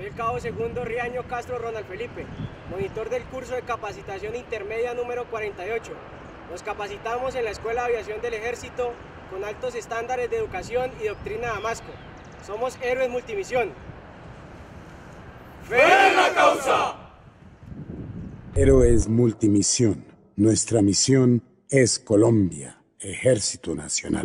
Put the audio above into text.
El Cabo Segundo Riaño Castro Ronald Felipe, monitor del curso de capacitación intermedia número 48. Nos capacitamos en la Escuela de Aviación del Ejército con altos estándares de educación y doctrina Damasco. Somos héroes multimisión. ¡Fe en la causa! Héroes multimisión. Nuestra misión es Colombia, Ejército Nacional.